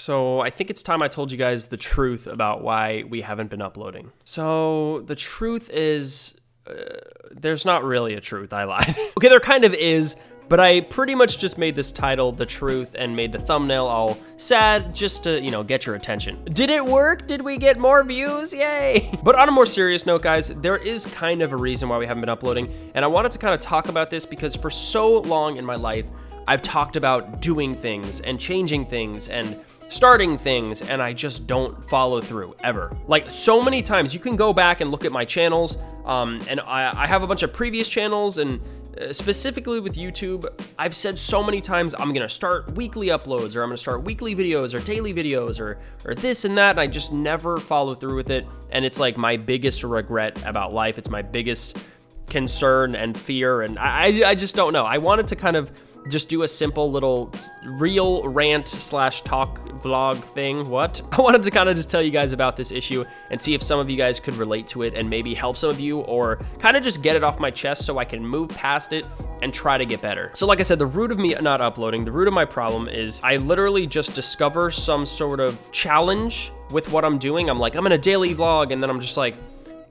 So, I think it's time I told you guys the truth about why we haven't been uploading. So, the truth is uh, there's not really a truth. I lied. okay, there kind of is, but I pretty much just made this title the truth and made the thumbnail all sad just to, you know, get your attention. Did it work? Did we get more views? Yay! but on a more serious note, guys, there is kind of a reason why we haven't been uploading, and I wanted to kind of talk about this because for so long in my life, I've talked about doing things and changing things and starting things and I just don't follow through ever. Like so many times you can go back and look at my channels um, and I, I have a bunch of previous channels and uh, specifically with YouTube, I've said so many times I'm gonna start weekly uploads or I'm gonna start weekly videos or daily videos or, or this and that and I just never follow through with it and it's like my biggest regret about life. It's my biggest concern and fear and I, I just don't know. I wanted to kind of just do a simple little real rant slash talk vlog thing. What? I wanted to kind of just tell you guys about this issue and see if some of you guys could relate to it and maybe help some of you or kind of just get it off my chest so I can move past it and try to get better. So like I said, the root of me not uploading, the root of my problem is I literally just discover some sort of challenge with what I'm doing. I'm like, I'm in a daily vlog and then I'm just like,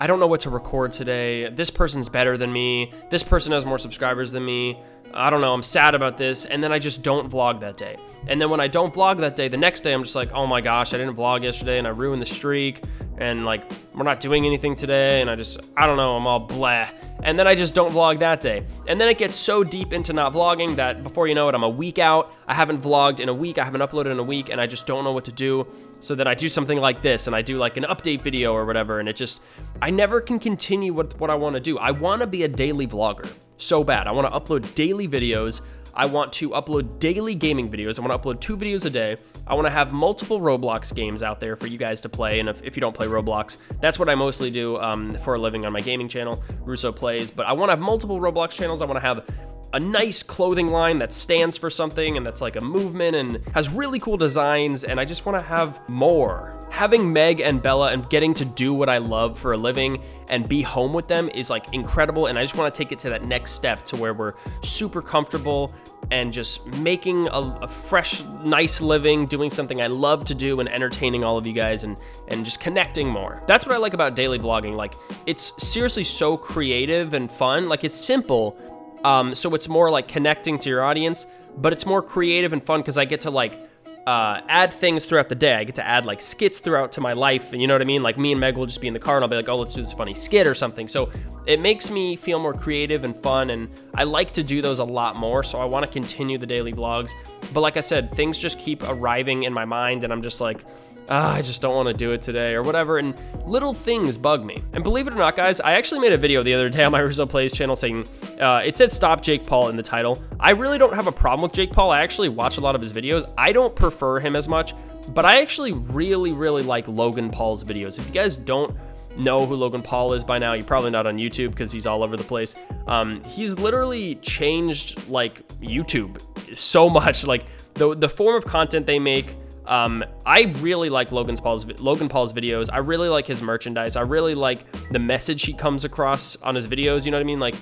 I don't know what to record today. This person's better than me. This person has more subscribers than me. I don't know, I'm sad about this, and then I just don't vlog that day. And then when I don't vlog that day, the next day I'm just like, oh my gosh, I didn't vlog yesterday and I ruined the streak, and like, we're not doing anything today, and I just, I don't know, I'm all blah. And then I just don't vlog that day. And then it gets so deep into not vlogging that before you know it, I'm a week out, I haven't vlogged in a week, I haven't uploaded in a week, and I just don't know what to do. So then I do something like this, and I do like an update video or whatever, and it just, I never can continue with what I want to do. I want to be a daily vlogger so bad. I want to upload daily videos. I want to upload daily gaming videos. I want to upload two videos a day. I want to have multiple Roblox games out there for you guys to play. And if, if you don't play Roblox, that's what I mostly do um, for a living on my gaming channel, Russo Plays. But I want to have multiple Roblox channels. I want to have a nice clothing line that stands for something and that's like a movement and has really cool designs. And I just want to have more having Meg and Bella and getting to do what I love for a living and be home with them is like incredible. And I just want to take it to that next step to where we're super comfortable and just making a, a, fresh, nice living, doing something I love to do and entertaining all of you guys and, and just connecting more. That's what I like about daily vlogging. Like it's seriously so creative and fun. Like it's simple. Um, so it's more like connecting to your audience, but it's more creative and fun because I get to like uh, add things throughout the day. I get to add like skits throughout to my life, and you know what I mean? Like me and Meg will just be in the car, and I'll be like, "Oh, let's do this funny skit or something." So it makes me feel more creative and fun, and I like to do those a lot more. So I want to continue the daily vlogs, but like I said, things just keep arriving in my mind, and I'm just like, ah, I just don't want to do it today or whatever. And little things bug me. And believe it or not, guys, I actually made a video the other day on my Russo Plays channel saying uh, it said stop Jake Paul in the title. I really don't have a problem with Jake Paul. I actually watch a lot of his videos. I don't prefer him as much, but I actually really, really like Logan Paul's videos. If you guys don't know who Logan Paul is by now, you're probably not on YouTube because he's all over the place. Um, he's literally changed like YouTube so much. Like the the form of content they make, um, I really like Logan Paul's Logan Paul's videos. I really like his merchandise. I really like the message he comes across on his videos. You know what I mean? Like,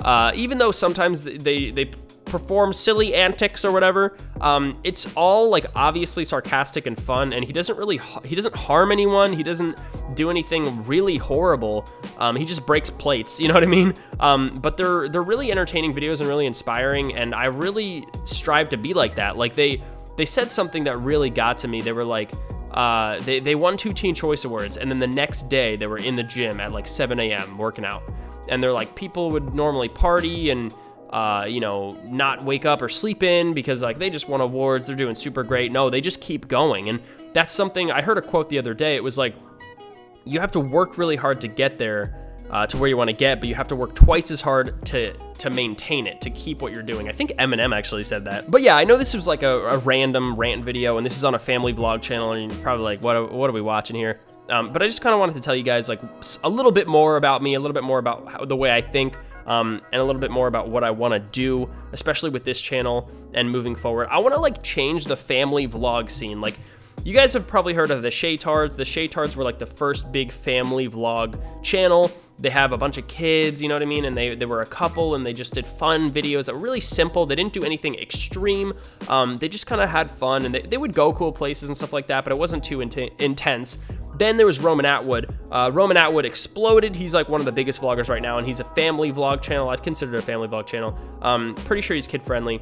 uh, even though sometimes they they perform silly antics or whatever, um, it's all like obviously sarcastic and fun. And he doesn't really he doesn't harm anyone. He doesn't do anything really horrible. Um, he just breaks plates. You know what I mean? Um, but they're they're really entertaining videos and really inspiring. And I really strive to be like that. Like they they said something that really got to me. They were like, uh, they, they won two Teen Choice Awards, and then the next day they were in the gym at like 7 a.m. working out. And they're like, people would normally party and, uh, you know, not wake up or sleep in because like they just won awards, they're doing super great. No, they just keep going. And that's something I heard a quote the other day. It was like, you have to work really hard to get there uh, to where you want to get, but you have to work twice as hard to to maintain it, to keep what you're doing. I think Eminem actually said that. But yeah, I know this was like a, a random rant video, and this is on a family vlog channel, and you're probably like, what, what are we watching here? Um, but I just kind of wanted to tell you guys like a little bit more about me, a little bit more about how, the way I think, um, and a little bit more about what I want to do, especially with this channel and moving forward. I want to like change the family vlog scene. Like you guys have probably heard of the Shaytards. The Shaytards were like the first big family vlog channel. They have a bunch of kids, you know what I mean? And they, they were a couple and they just did fun videos that were really simple. They didn't do anything extreme. Um, they just kind of had fun and they, they would go cool places and stuff like that, but it wasn't too int intense. Then there was Roman Atwood. Uh, Roman Atwood exploded. He's like one of the biggest vloggers right now, and he's a family vlog channel. I'd consider it a family vlog channel. Um, pretty sure he's kid friendly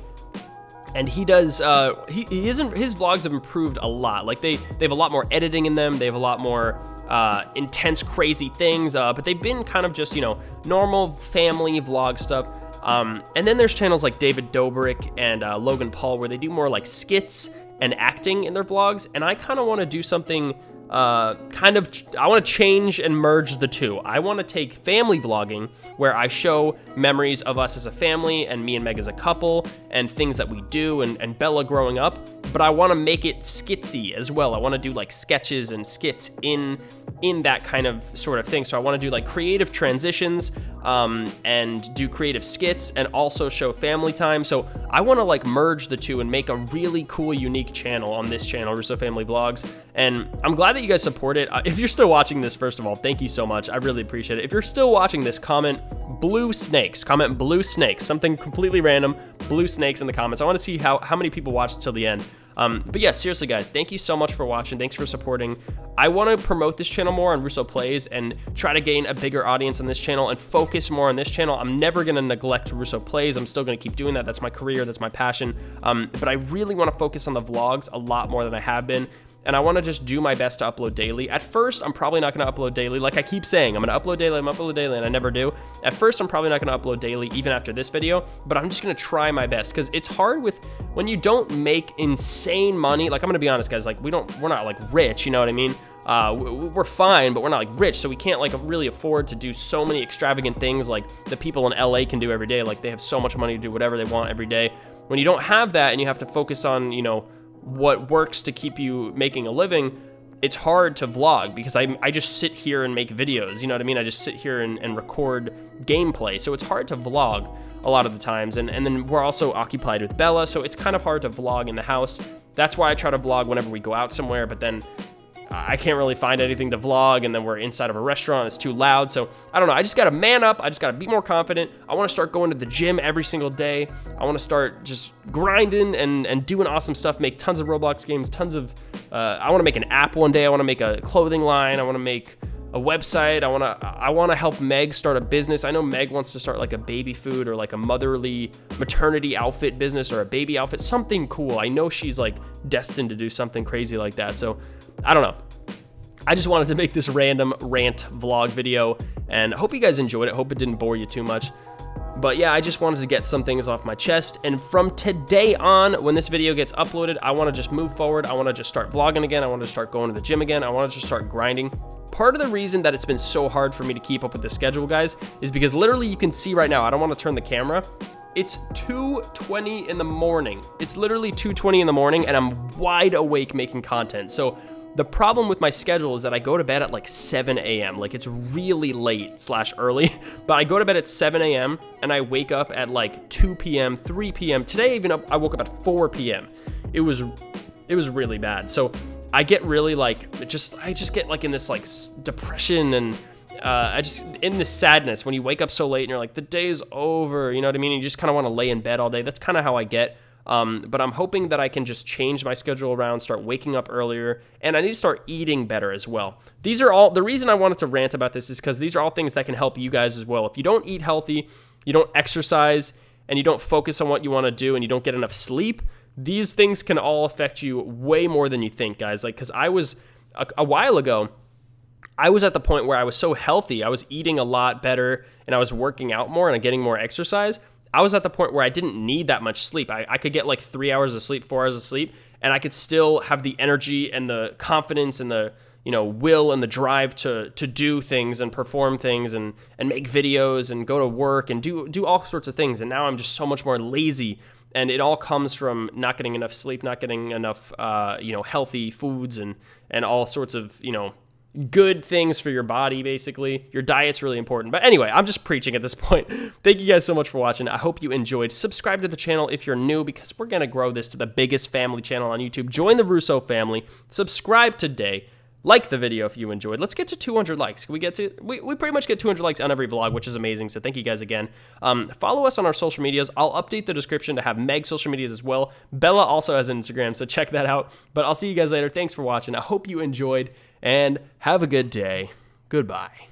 and he does uh he, he isn't his vlogs have improved a lot like they they have a lot more editing in them they have a lot more uh, intense crazy things uh, but they've been kind of just you know normal family vlog stuff. Um, and then there's channels like david dobrik and uh, logan paul where they do more like skits and acting in their vlogs and i kind of want to do something uh, kind of, I want to change and merge the two. I want to take family vlogging, where I show memories of us as a family and me and Meg as a couple, and things that we do, and, and Bella growing up, but I want to make it skitsy as well. I want to do like sketches and skits in in that kind of sort of thing. So I want to do like creative transitions um, and do creative skits and also show family time. So I want to like merge the two and make a really cool, unique channel on this channel, Russo Family Vlogs. And I'm glad that you guys support it. Uh, if you're still watching this, first of all, thank you so much. I really appreciate it. If you're still watching this, comment blue snakes. Comment blue snakes, something completely random, blue snakes in the comments. I want to see how, how many people watched till the end. Um, but yeah, seriously, guys, thank you so much for watching. Thanks for supporting. I want to promote this channel more on Russo Plays and try to gain a bigger audience on this channel and focus more on this channel. I'm never going to neglect Russo Plays. I'm still going to keep doing that. That's my career. That's my passion. Um, but I really want to focus on the vlogs a lot more than I have been and I want to just do my best to upload daily. At first, I'm probably not going to upload daily. Like I keep saying, I'm going to upload daily, I'm upload daily, and I never do. At first, I'm probably not going to upload daily even after this video, but I'm just going to try my best because it's hard with when you don't make insane money. Like I'm going to be honest, guys, like we don't, we're not like rich, you know what I mean? Uh, we're fine, but we're not like rich, so we can't like really afford to do so many extravagant things like the people in LA can do every day. Like they have so much money to do whatever they want every day. When you don't have that and you have to focus on, you know, what works to keep you making a living, it's hard to vlog because I, I just sit here and make videos. You know what I mean? I just sit here and, and record gameplay. So it's hard to vlog a lot of the times. And, and then we're also occupied with Bella. So it's kind of hard to vlog in the house. That's why I try to vlog whenever we go out somewhere. But then I can't really find anything to vlog, and then we're inside of a restaurant, it's too loud. So I don't know. I just got to man up. I just got to be more confident. I want to start going to the gym every single day. I want to start just grinding and, and doing awesome stuff, make tons of Roblox games, tons of. Uh, I want to make an app one day. I want to make a clothing line. I want to make a website. I want to I want to help Meg start a business. I know Meg wants to start like a baby food or like a motherly maternity outfit business or a baby outfit, something cool. I know she's like destined to do something crazy like that. So, I don't know. I just wanted to make this random rant vlog video and hope you guys enjoyed it. Hope it didn't bore you too much. But yeah, I just wanted to get some things off my chest. And from today on, when this video gets uploaded, I want to just move forward. I want to just start vlogging again. I want to start going to the gym again. I want to just start grinding. Part of the reason that it's been so hard for me to keep up with the schedule, guys, is because literally you can see right now, I don't want to turn the camera. It's 2.20 in the morning. It's literally 2.20 in the morning and I'm wide awake making content. So the problem with my schedule is that I go to bed at like 7 a.m. Like it's really late slash early, but I go to bed at 7 a.m. and I wake up at like 2 p.m., 3 p.m. Today even I woke up at 4 p.m. It was, it was really bad. So I get really like, just, I just get like in this like depression and uh, I just, in this sadness when you wake up so late and you're like, the day's over, you know what I mean? You just kind of want to lay in bed all day. That's kind of how I get. Um, but I'm hoping that I can just change my schedule around, start waking up earlier, and I need to start eating better as well. These are all the reason I wanted to rant about this is because these are all things that can help you guys as well. If you don't eat healthy, you don't exercise, and you don't focus on what you want to do, and you don't get enough sleep, these things can all affect you way more than you think, guys. Like, because I was a, a while ago. I was at the point where I was so healthy. I was eating a lot better and I was working out more and getting more exercise I was at the point where I didn't need that much sleep. I, I could get like three hours of sleep, four hours of sleep, and I could still have the energy and the confidence and the you know will and the drive to to do things and perform things and and make videos and go to work and do do all sorts of things. And now I'm just so much more lazy. And it all comes from not getting enough sleep, not getting enough, uh, you know, healthy foods and and all sorts of, you know, good things for your body, basically. Your diet's really important. But anyway, I'm just preaching at this point. Thank you guys so much for watching. I hope you enjoyed. Subscribe to the channel if you're new because we're going to grow this to the biggest family channel on YouTube. Join the Russo family. Subscribe today. like the video if you enjoyed. Let's get to 200 likes. Can we get to? We, we pretty much get 200 likes on every vlog, which is amazing. So thank you guys again. Um, follow us on our social medias. I'll update the description to have Meg's social medias as well. Bella also has an Instagram, so check that out. But I'll see you guys later. Thanks for watching. I hope you enjoyed and have a good day. Goodbye.